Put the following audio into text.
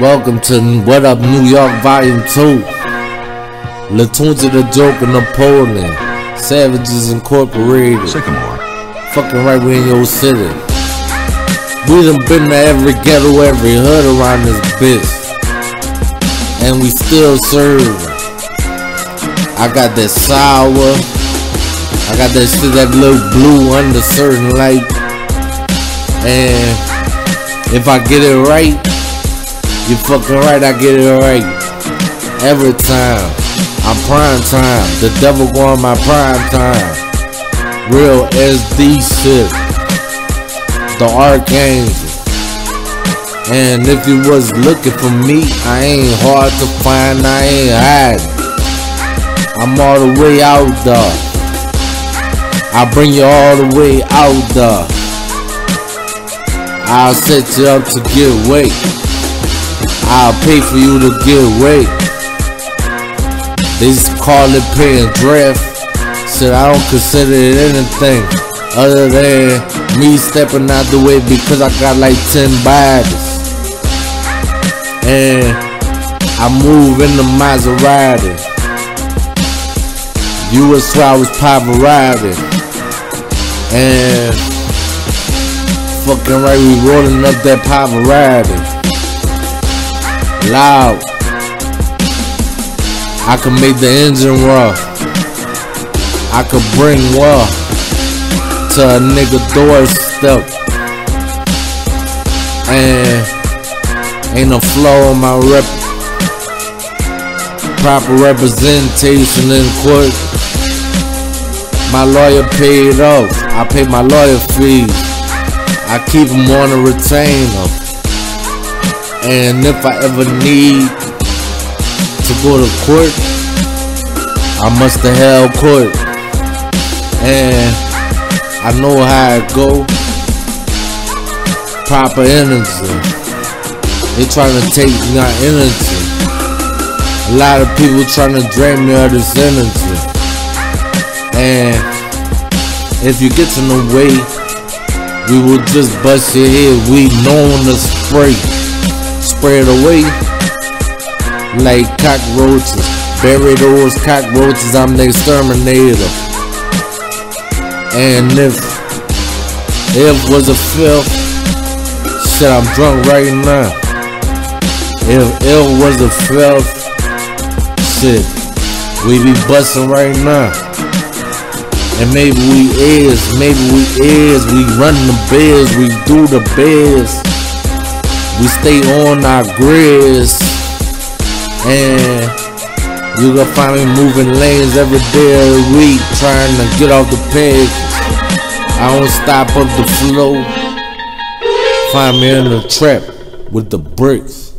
Welcome to What Up New York Volume 2. Latoons of the Joker Napoleon. Savages Incorporated. Sycamore. Fucking right we in your city. We done been to every ghetto, every hood around this bitch. And we still serve. I got that sour. I got that shit that little blue under certain light. And if I get it right, you fucking right, I get it right. Every time. I'm prime time. The devil go on my prime time. Real SD shit. The Archangel. And if you was looking for me, I ain't hard to find, I ain't hiding. I'm all the way out there. I bring you all the way out there. I'll set you up to get weight. I'll pay for you to get away. They just call it paying draft. Said I don't consider it anything other than me stepping out the way because I got like 10 bodies. And I move in the Maserati. You would swear I was Pavarotti. And fucking right, we rolling up that Pavarotti loud. I can make the engine rough. I could bring wealth to a nigga doorstep. And ain't a flaw on my rep. Proper representation in court. My lawyer paid off. I pay my lawyer fees. I keep him on a retainer. And if I ever need to go to court, I must have held court. And I know how it go. Proper energy. They trying to take my energy. A lot of people trying to drain me of this energy. And if you get in the way, we will just bust your head. We known to spray spread away like cockroaches. Bury those cockroaches, I'm the exterminator. And if if was a filth, shit, I'm drunk right now. If ill was a filth, shit, we be busting right now. And maybe we is, maybe we is, we run the beds, we do the beds. We stay on our grids. And you gonna find me moving lanes every day of the week, trying to get off the peg I don't stop up the flow. Find me in the trap with the bricks.